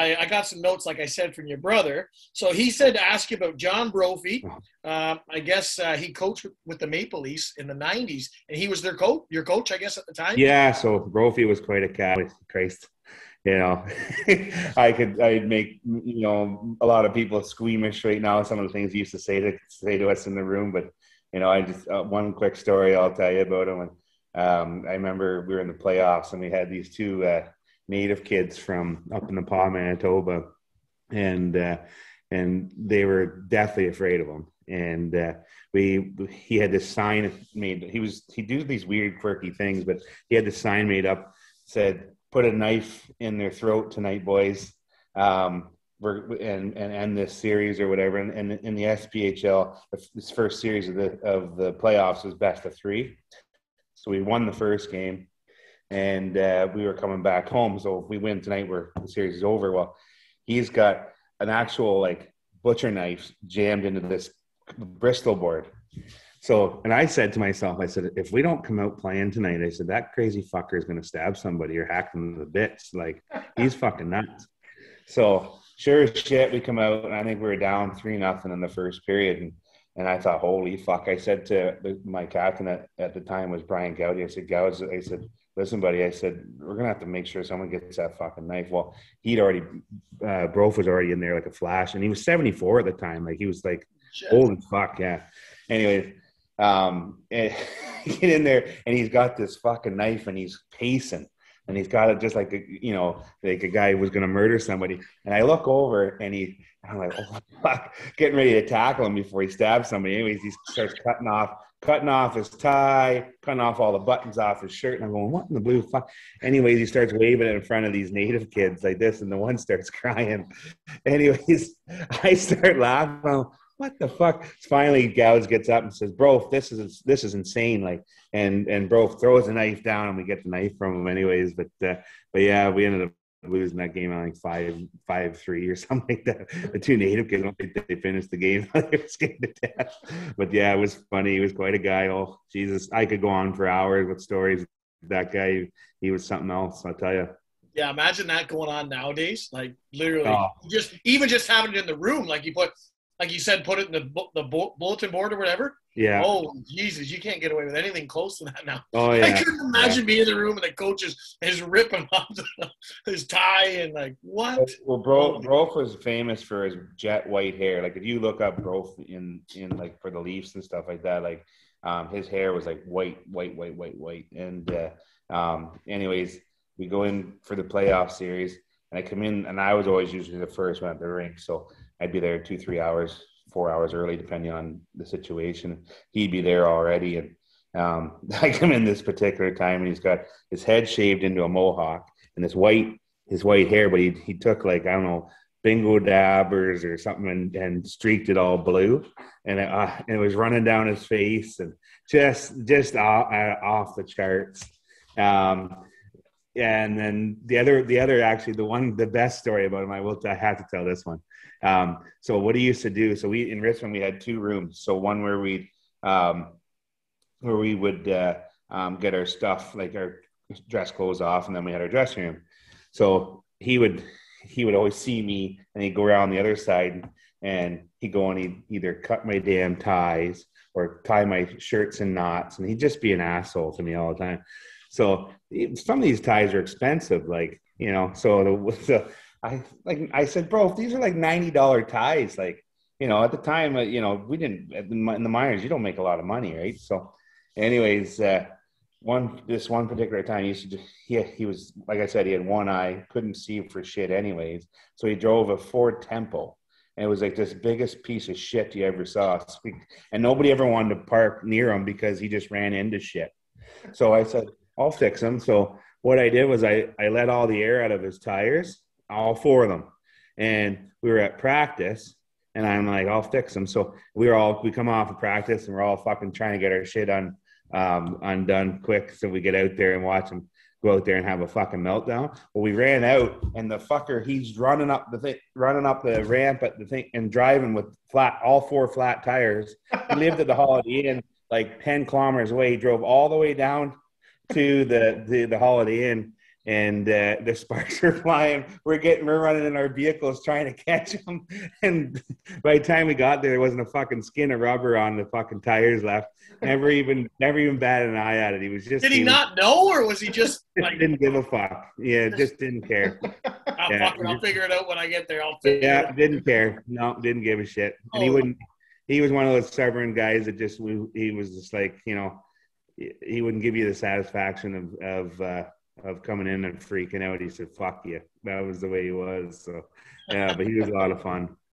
I, I, got some notes, like I said, from your brother. So he said to ask you about John Brophy. Um, I guess uh, he coached with, the Maple Leafs in the '90s, and he was their coach, your coach, I guess, at the time. Yeah. So Brophy was quite a cat. Christ, you know, I could I'd make you know a lot of people squeamish right now. Some of the things he used to say to say to us in the room, but you know, I just uh, one quick story I'll tell you about him. Um, I remember we were in the playoffs and we had these two uh, native kids from up in the Pas, Manitoba, and uh, and they were deathly afraid of him. And uh, we he had this sign made. He was he do these weird quirky things, but he had this sign made up said, "Put a knife in their throat tonight, boys." Um, and and end this series or whatever. And, and in the SPHL, this first series of the of the playoffs was best of three. So we won the first game, and uh, we were coming back home. So if we win tonight, we're the series is over. Well, he's got an actual like butcher knife jammed into this Bristol board. So, and I said to myself, I said, if we don't come out playing tonight, I said that crazy fucker is going to stab somebody or hack them to the bits. Like he's fucking nuts. So sure as shit, we come out and I think we were down three nothing in the first period, and and I thought, holy fuck! I said to my captain at, at the time was Brian Goudie. I said, Gowdy, I said, listen, buddy, I said, we're gonna have to make sure someone gets that fucking knife. Well, he'd already, uh, Brof was already in there like a flash, and he was 74 at the time. Like he was like, Shit. holy fuck, yeah. Anyway, um, and get in there, and he's got this fucking knife, and he's pacing, and he's got it just like a, you know, like a guy was gonna murder somebody. And I look over, and he, I'm like, oh fuck, getting ready to tackle him before he stabs somebody. Anyways, he starts cutting off cutting off his tie, cutting off all the buttons off his shirt. And I'm going, what in the blue fuck? Anyways, he starts waving it in front of these native kids like this, and the one starts crying. Anyways, I start laughing. What the fuck? Finally, Gauds gets up and says, "Bro, this is this is insane!" Like, and and bro throws a knife down, and we get the knife from him, anyways. But uh, but yeah, we ended up losing that game on like five five three or something like that. The two native kids, I don't think they finished the game. they were scared to death. But yeah, it was funny. He was quite a guy. Oh Jesus, I could go on for hours with stories. That guy, he was something else. I'll tell you. Yeah, imagine that going on nowadays. Like literally, oh. just even just having it in the room. Like you put, like you said, put it in the the bulletin board or whatever. Yeah. Oh Jesus, you can't get away with anything close to that now. Oh yeah. I couldn't imagine yeah. being in the room and the coach is, is ripping off his tie and like what? Well, Bro Brof was famous for his jet white hair. Like if you look up Brof in in like for the Leafs and stuff like that, like um, his hair was like white, white, white, white, white. And uh, um, anyways, we go in for the playoff series, and I come in, and I was always usually the first one at the rink, so I'd be there two, three hours four hours early, depending on the situation. He'd be there already. And um, I come in this particular time and he's got his head shaved into a mohawk and this white, his white hair, but he, he took like, I don't know, bingo dabbers or something and, and streaked it all blue. And it, uh, and it was running down his face and just, just off, uh, off the charts. Um, and then the other, the other, actually, the one, the best story about him, I will, I have to tell this one. Um, so what he used to do, so we in Richmond we had two rooms. So one where we um, where we would uh, um, get our stuff, like our dress clothes off, and then we had our dressing room. So he would he would always see me, and he'd go around the other side, and he'd go and he'd either cut my damn ties or tie my shirts in knots, and he'd just be an asshole to me all the time. So some of these ties are expensive, like you know. So the, the I like I said, bro, these are like ninety dollar ties. Like, you know, at the time, uh, you know, we didn't in the minors. You don't make a lot of money, right? So, anyways, uh, one this one particular time, he used to he he was like I said, he had one eye, couldn't see for shit, anyways. So he drove a Ford Tempo, and it was like this biggest piece of shit you ever saw. And nobody ever wanted to park near him because he just ran into shit. So I said, I'll fix him. So what I did was I I let all the air out of his tires all four of them. And we were at practice, and I'm like, I'll fix them. So we were all we come off of practice, and we're all fucking trying to get our shit on um, undone quick, so we get out there and watch him go out there and have a fucking meltdown. Well, we ran out, and the fucker he's running up the thing, running up the ramp at the thing, and driving with flat all four flat tires. He lived at the Holiday Inn, like ten kilometers away. He drove all the way down to the the, the Holiday Inn and uh, the sparks are flying. We're getting, we're running in our vehicles trying to catch them. And by the time we got there, there wasn't a fucking skin of rubber on the fucking tires left. Never even, never even batted an eye at it. He was just. Did he, he not know, or was he just like, didn't give a fuck? Yeah, just didn't care. I'll, Yeah. fucking, I'll figure it out when I get there. I'll figure it Yeah, didn't care. No, didn't give a shit. And he Oh. wouldn't. He was one of those stubborn guys that just he was just like you know, he wouldn't give you the satisfaction of of uh, of coming in and freaking out. He said, "Fuck you." That was the way he was. So yeah, but he was a lot of fun.